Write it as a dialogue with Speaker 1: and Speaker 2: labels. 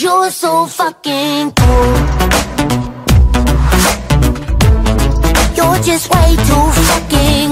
Speaker 1: Cause you're so fucking cool. You're just way too fucking